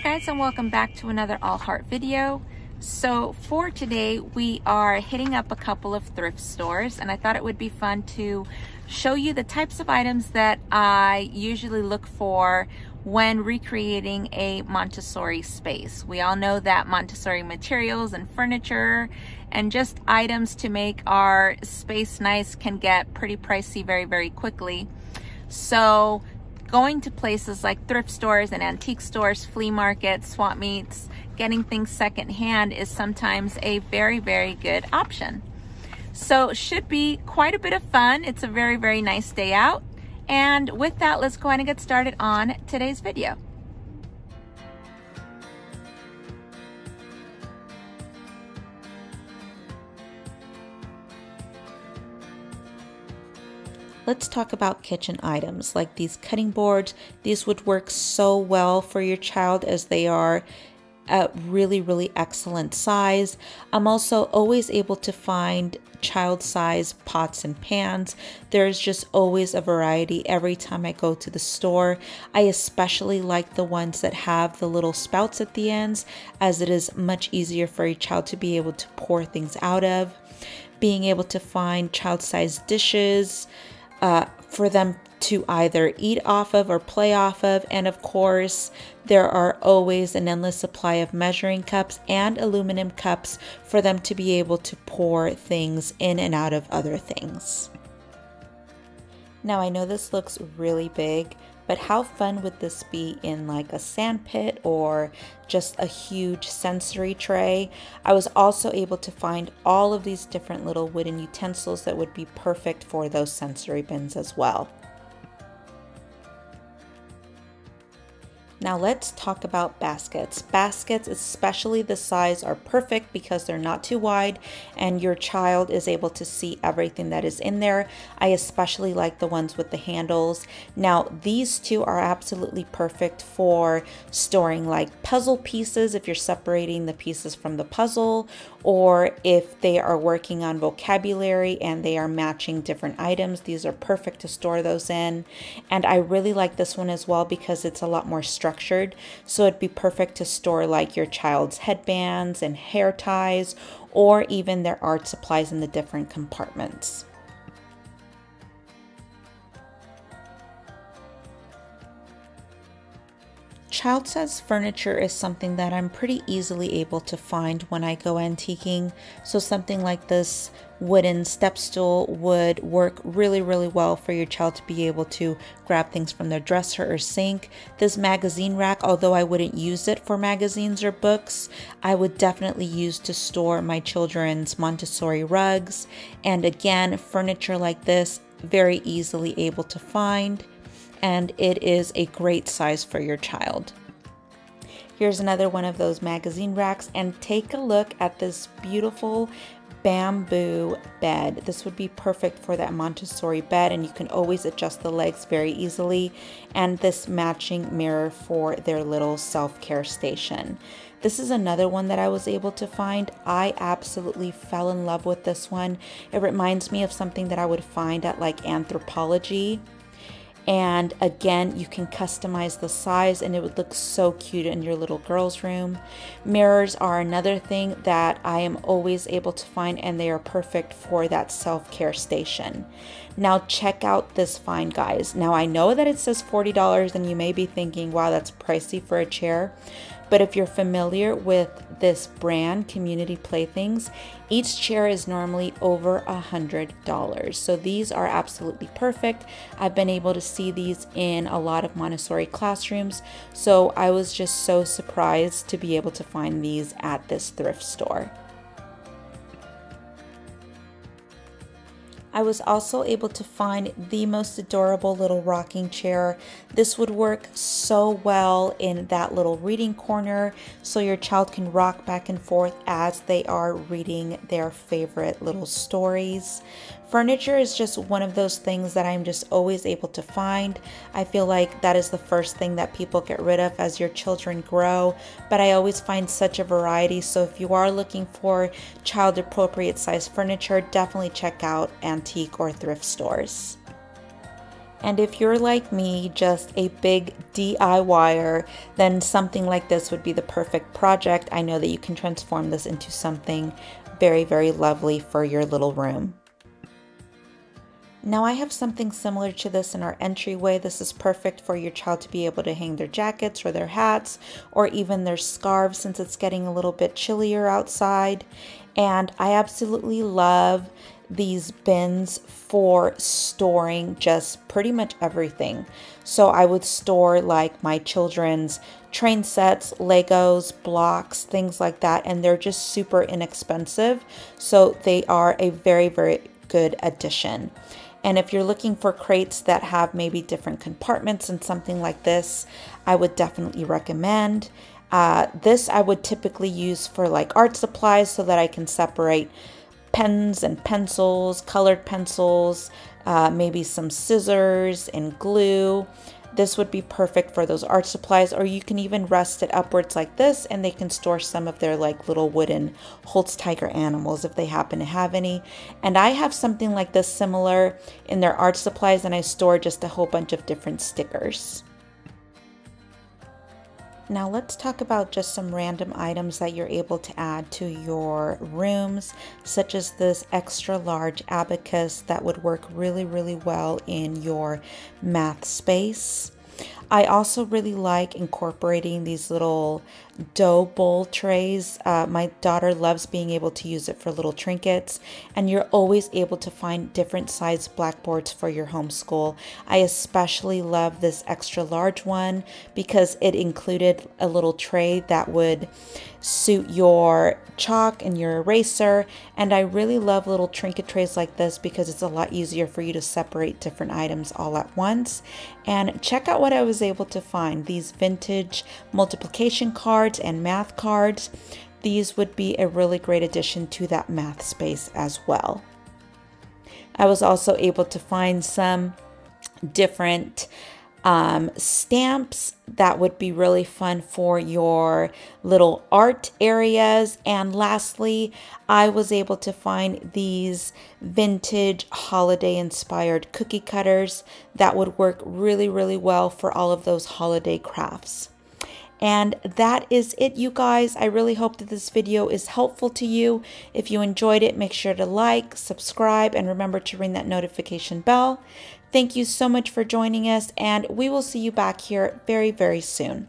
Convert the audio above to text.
Hi guys and welcome back to another All Hart video. So for today we are hitting up a couple of thrift stores and I thought it would be fun to show you the types of items that I usually look for when recreating a Montessori space. We all know that Montessori materials and furniture and just items to make our space nice can get pretty pricey very, very quickly. So going to places like thrift stores and antique stores, flea markets, swap meets, getting things secondhand is sometimes a very, very good option. So should be quite a bit of fun. It's a very, very nice day out. And with that, let's go ahead and get started on today's video. Let's talk about kitchen items like these cutting boards. These would work so well for your child as they are a really, really excellent size. I'm also always able to find child size pots and pans. There's just always a variety every time I go to the store. I especially like the ones that have the little spouts at the ends as it is much easier for a child to be able to pour things out of. Being able to find child size dishes, uh, for them to either eat off of or play off of. And of course, there are always an endless supply of measuring cups and aluminum cups for them to be able to pour things in and out of other things. Now, I know this looks really big, but how fun would this be in like a sand pit or just a huge sensory tray? I was also able to find all of these different little wooden utensils that would be perfect for those sensory bins as well. Now let's talk about baskets. Baskets, especially the size, are perfect because they're not too wide and your child is able to see everything that is in there. I especially like the ones with the handles. Now these two are absolutely perfect for storing like puzzle pieces if you're separating the pieces from the puzzle or if they are working on vocabulary and they are matching different items. These are perfect to store those in. And I really like this one as well because it's a lot more structured structured. So it'd be perfect to store like your child's headbands and hair ties or even their art supplies in the different compartments. Child size furniture is something that I'm pretty easily able to find when I go antiquing. So something like this wooden step stool would work really, really well for your child to be able to grab things from their dresser or sink. This magazine rack, although I wouldn't use it for magazines or books, I would definitely use to store my children's Montessori rugs. And again, furniture like this, very easily able to find and it is a great size for your child. Here's another one of those magazine racks and take a look at this beautiful bamboo bed. This would be perfect for that Montessori bed and you can always adjust the legs very easily and this matching mirror for their little self-care station. This is another one that I was able to find. I absolutely fell in love with this one. It reminds me of something that I would find at like Anthropologie and again, you can customize the size and it would look so cute in your little girl's room. Mirrors are another thing that I am always able to find and they are perfect for that self-care station. Now check out this find guys. Now I know that it says $40 and you may be thinking, wow, that's pricey for a chair. But if you're familiar with this brand, Community Playthings, each chair is normally over a hundred dollars. So these are absolutely perfect. I've been able to see these in a lot of Montessori classrooms. So I was just so surprised to be able to find these at this thrift store. I was also able to find the most adorable little rocking chair. This would work so well in that little reading corner so your child can rock back and forth as they are reading their favorite little stories. Furniture is just one of those things that I'm just always able to find. I feel like that is the first thing that people get rid of as your children grow, but I always find such a variety. So if you are looking for child appropriate size furniture, definitely check out antique or thrift stores. And if you're like me, just a big DIYer, then something like this would be the perfect project. I know that you can transform this into something very, very lovely for your little room. Now I have something similar to this in our entryway. This is perfect for your child to be able to hang their jackets or their hats or even their scarves since it's getting a little bit chillier outside. And I absolutely love these bins for storing just pretty much everything. So I would store like my children's train sets, Legos, blocks, things like that. And they're just super inexpensive. So they are a very, very good addition. And if you're looking for crates that have maybe different compartments and something like this, I would definitely recommend. Uh, this I would typically use for like art supplies so that I can separate pens and pencils, colored pencils, uh, maybe some scissors and glue. This would be perfect for those art supplies, or you can even rest it upwards like this and they can store some of their like little wooden Holztiger animals if they happen to have any. And I have something like this similar in their art supplies and I store just a whole bunch of different stickers. Now let's talk about just some random items that you're able to add to your rooms, such as this extra large abacus that would work really, really well in your math space. I also really like incorporating these little dough bowl trays. Uh, my daughter loves being able to use it for little trinkets, and you're always able to find different size blackboards for your homeschool. I especially love this extra large one because it included a little tray that would suit your chalk and your eraser. And I really love little trinket trays like this because it's a lot easier for you to separate different items all at once. And check out what I was able to find these vintage multiplication cards and math cards. These would be a really great addition to that math space as well. I was also able to find some different um, stamps that would be really fun for your little art areas. And lastly, I was able to find these vintage holiday inspired cookie cutters that would work really, really well for all of those holiday crafts. And that is it, you guys. I really hope that this video is helpful to you. If you enjoyed it, make sure to like, subscribe, and remember to ring that notification bell. Thank you so much for joining us, and we will see you back here very, very soon.